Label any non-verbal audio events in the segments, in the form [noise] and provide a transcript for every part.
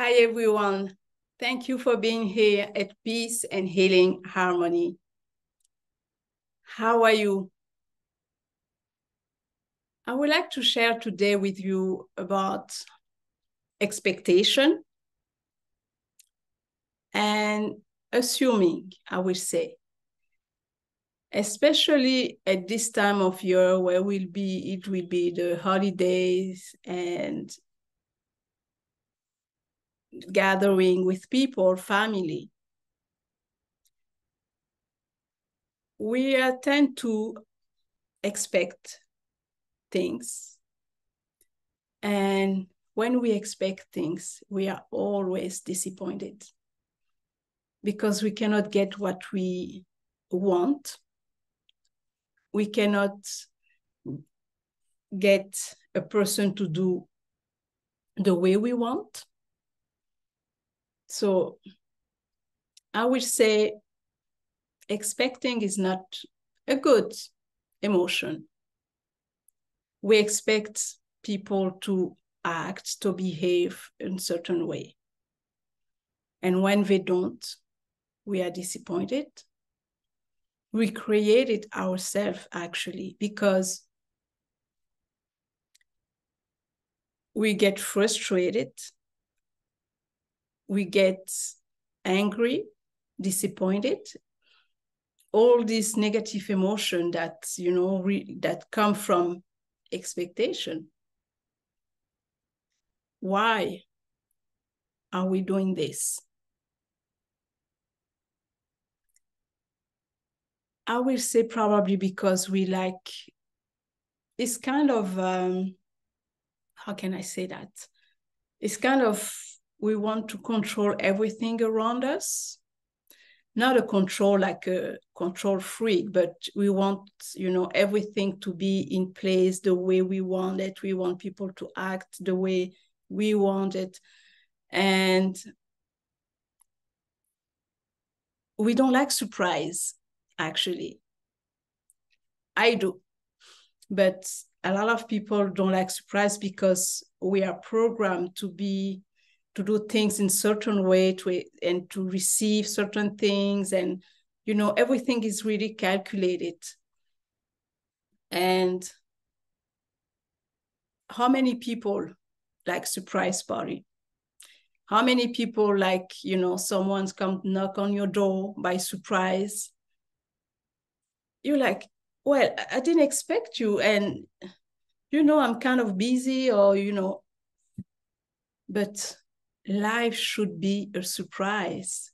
Hi, everyone. Thank you for being here at Peace and Healing Harmony. How are you? I would like to share today with you about expectation and assuming, I will say, especially at this time of year where will be it will be the holidays and gathering with people, family, we tend to expect things. And when we expect things, we are always disappointed because we cannot get what we want. We cannot get a person to do the way we want. So I would say expecting is not a good emotion. We expect people to act, to behave in certain way. And when they don't, we are disappointed. We create it ourselves actually because we get frustrated we get angry, disappointed, all these negative emotion that you know re- that come from expectation. Why are we doing this? I will say probably because we like it's kind of um, how can I say that? It's kind of we want to control everything around us. Not a control like a control freak but we want you know everything to be in place the way we want it. We want people to act the way we want it. And we don't like surprise actually. I do. But a lot of people don't like surprise because we are programmed to be to do things in certain way to and to receive certain things and you know everything is really calculated. And how many people like surprise party? How many people like you know someone's come knock on your door by surprise? You're like well i didn't expect you and you know i'm kind of busy or you know. But life should be a surprise.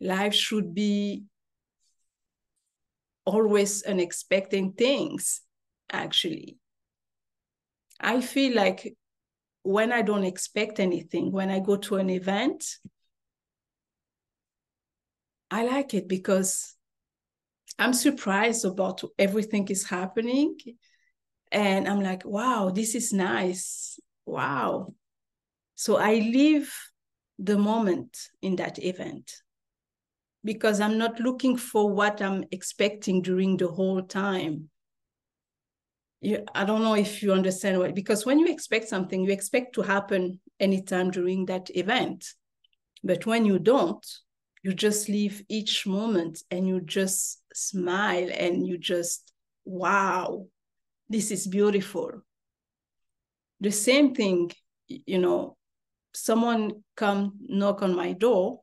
Life should be always unexpected things, actually. I feel like when I don't expect anything, when I go to an event, I like it because I'm surprised about everything is happening. And I'm like, wow, this is nice. Wow, so I live the moment in that event because I'm not looking for what I'm expecting during the whole time. You, I don't know if you understand what, because when you expect something, you expect to happen anytime during that event. But when you don't, you just live each moment and you just smile and you just, wow, this is beautiful. The same thing, you know, someone come knock on my door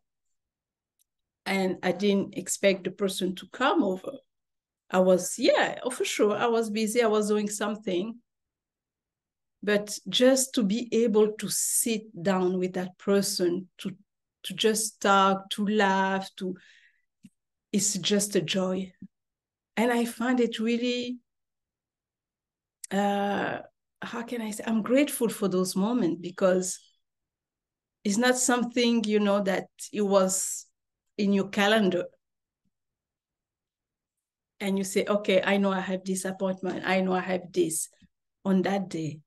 and I didn't expect the person to come over. I was, yeah, oh, for sure. I was busy. I was doing something. But just to be able to sit down with that person, to to just talk, to laugh, to it's just a joy. And I find it really uh how can I say I'm grateful for those moments because it's not something you know that it was in your calendar. And you say okay i know i have this appointment. I know i have this on that day.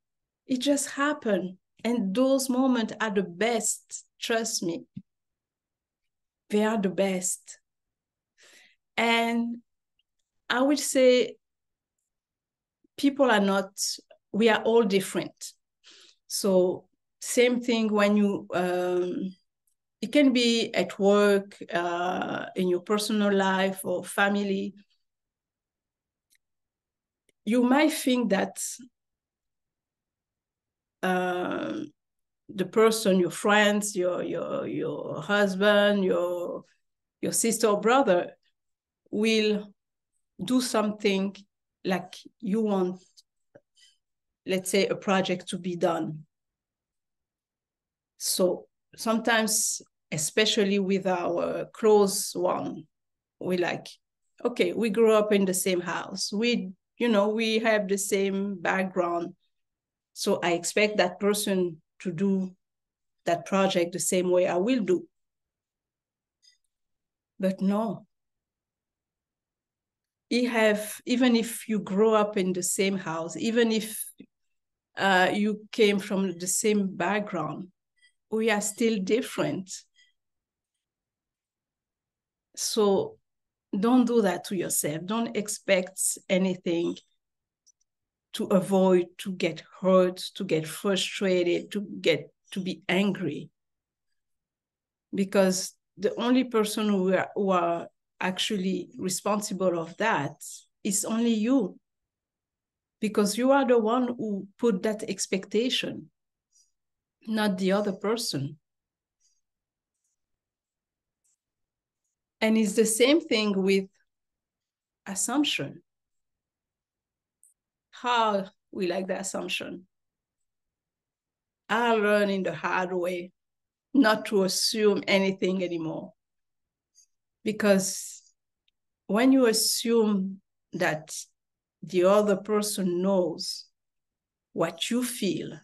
It just happened. And those moments are the best trust me. They are the best. And i would say people are not we are all different. So same thing when you um, it can be at work uh, in your personal life or family. You might think that uh, the person your friends your your your husband your your sister or brother will do something like you want let's say a project to be done so sometimes, especially with our close one, we like, okay, we grew up in the same house. We, you know, we have the same background. So I expect that person to do that project the same way I will do. But no. You have, even if you grow up in the same house, even if uh, you came from the same background, we are still different. So don't do that to yourself. Don't expect anything to avoid to get hurt, to get frustrated, to get to be angry. Because the only person who are, who are actually responsible of that is only you. Because you are the one who put that expectation not the other person. And it's the same thing with assumption. How we like the assumption. I learned in the hard way not to assume anything anymore. Because when you assume that the other person knows what you feel,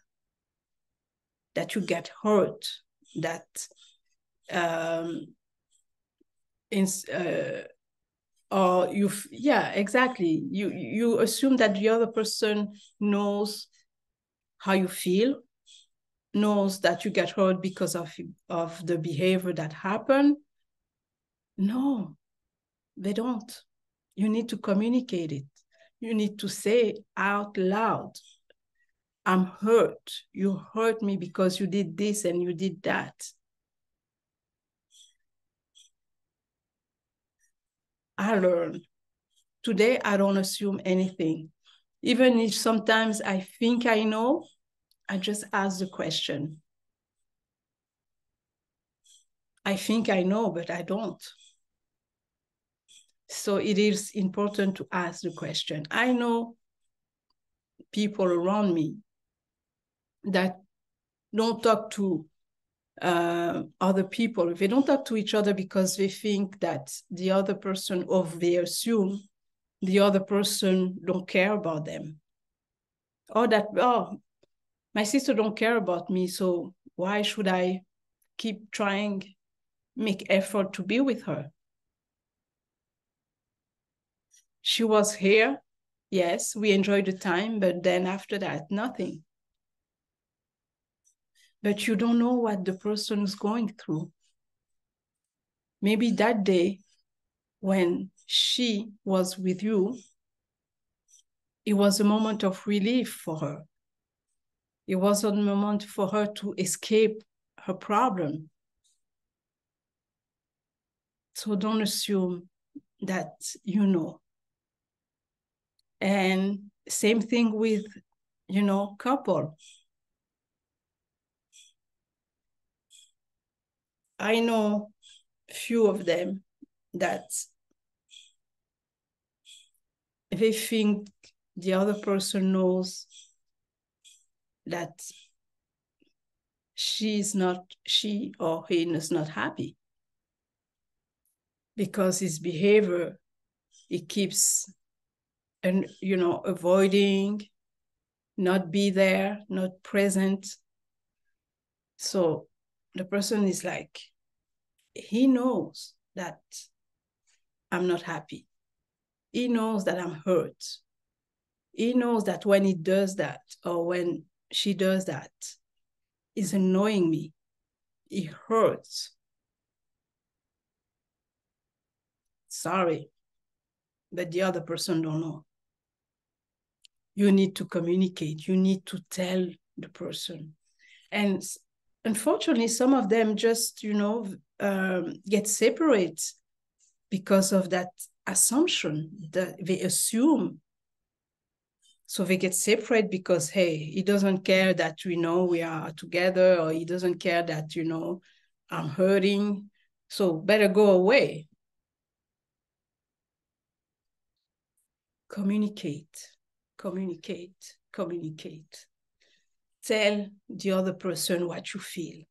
that you get hurt, that um, in, uh, or you yeah exactly. You you assume that the other person knows how you feel knows that you get hurt because of of the behavior that happened. No they don't. You need to communicate it. You need to say out loud I'm hurt. You hurt me because you did this and you did that. I learn. Today, I don't assume anything. Even if sometimes I think I know, I just ask the question. I think I know, but I don't. So it is important to ask the question. I know people around me that don't talk to uh, other people. If they don't talk to each other because they think that the other person, or they assume the other person don't care about them, or that oh, my sister don't care about me, so why should I keep trying, make effort to be with her? She was here, yes, we enjoyed the time, but then after that, nothing but you don't know what the person is going through. Maybe that day when she was with you, it was a moment of relief for her. It was a moment for her to escape her problem. So don't assume that you know. And same thing with, you know, couple. I know few of them that they think the other person knows that she is not she or he is not happy. Because his behavior he keeps and you know avoiding not be there not present. So the person is like he knows that I'm not happy. He knows that I'm hurt. He knows that when he does that or when she does that, is annoying me. It hurts. Sorry, but the other person don't know. You need to communicate. You need to tell the person. and unfortunately some of them just you know um, get separate because of that assumption that they assume. So they get separate because hey he doesn't care that we know we are together or he doesn't care that you know i'm hurting. So better go away. Communicate. Communicate. Communicate tell the other person what you feel.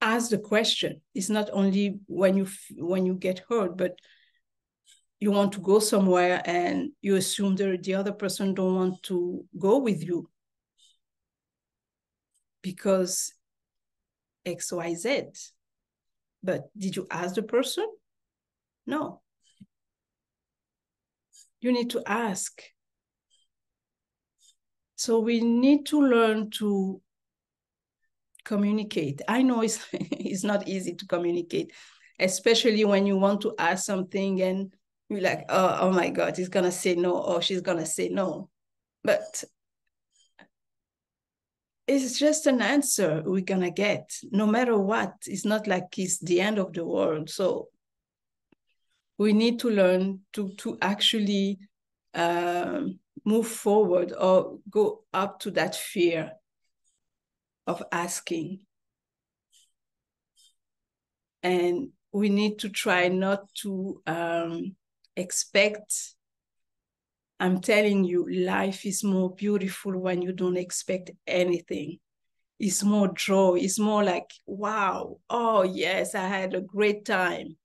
Ask the question. It's not only when you when you get hurt but you want to go somewhere and you assume that the other person don't want to go with you. Because xyz but did you ask the person? No. You need to ask so we need to learn to communicate. I know it's [laughs] it's not easy to communicate, especially when you want to ask something and you're like, oh, oh my God, he's gonna say no, or she's gonna say no. But it's just an answer we're gonna get, no matter what. It's not like it's the end of the world. So we need to learn to to actually um, move forward or go up to that fear of asking. And we need to try not to um, expect. I'm telling you, life is more beautiful when you don't expect anything. It's more joy. It's more like, wow, oh, yes, I had a great time.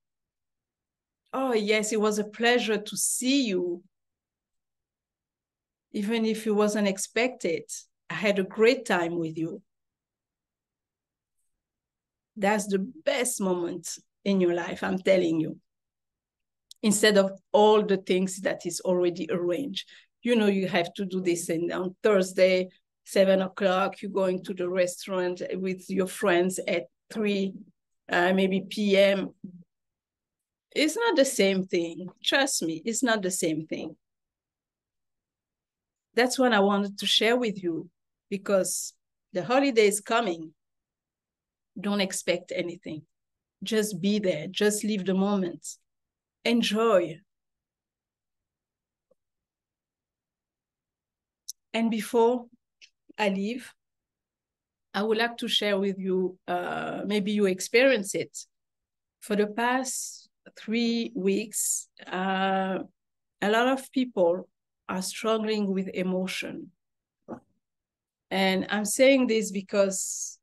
Oh, yes, it was a pleasure to see you even if it wasn't expected. I had a great time with you. That's the best moment in your life, I'm telling you. Instead of all the things that is already arranged. You know, you have to do this and on Thursday, seven o'clock, you're going to the restaurant with your friends at three, uh, maybe PM. It's not the same thing. Trust me, it's not the same thing that's what I wanted to share with you because the holiday is coming. Don't expect anything. Just be there. Just live the moment. Enjoy. And before I leave, I would like to share with you, uh, maybe you experience it. For the past three weeks, uh, a lot of people are struggling with emotion. And I'm saying this because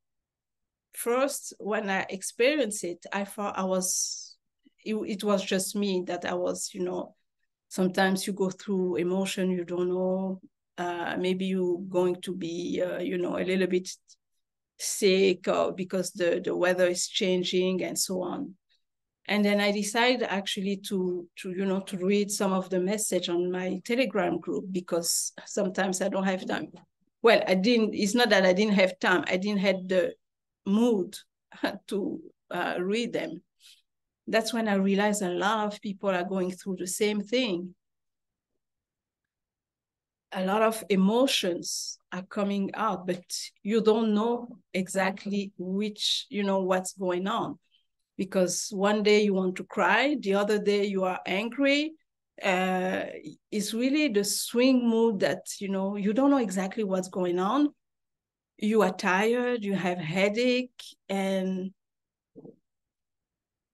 first, when I experienced it, I thought I was, it, it was just me that I was, you know, sometimes you go through emotion you don't know. Uh, maybe you're going to be, uh, you know, a little bit sick or because the, the weather is changing and so on and then i decided actually to to you know to read some of the message on my telegram group because sometimes i don't have time. Well i didn't it's not that i didn't have time. I didn't have the mood [laughs] to uh, read them. That's when i realized a lot of people are going through the same thing. A lot of emotions are coming out but you don't know exactly which you know what's going on because one day you want to cry, the other day you are angry. Uh, it's really the swing mood that you know you don't know exactly what's going on. You are tired, you have headache, and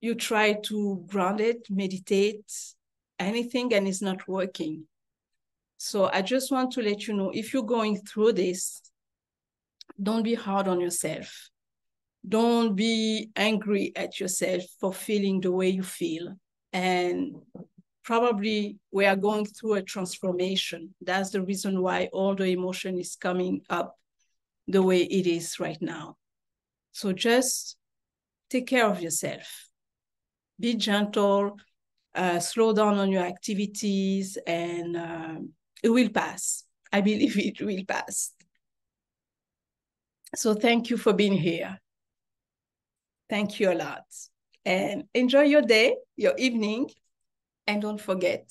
you try to ground it, meditate, anything, and it's not working. So I just want to let you know if you're going through this, don't be hard on yourself don't be angry at yourself for feeling the way you feel. And probably we are going through a transformation. That's the reason why all the emotion is coming up the way it is right now. So just take care of yourself. Be gentle, uh, slow down on your activities, and uh, it will pass. I [laughs] believe it will pass. So thank you for being here. Thank you a lot. And enjoy your day, your evening. And don't forget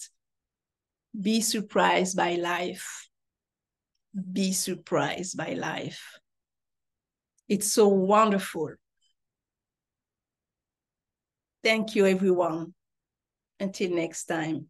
be surprised by life. Be surprised by life. It's so wonderful. Thank you, everyone. Until next time.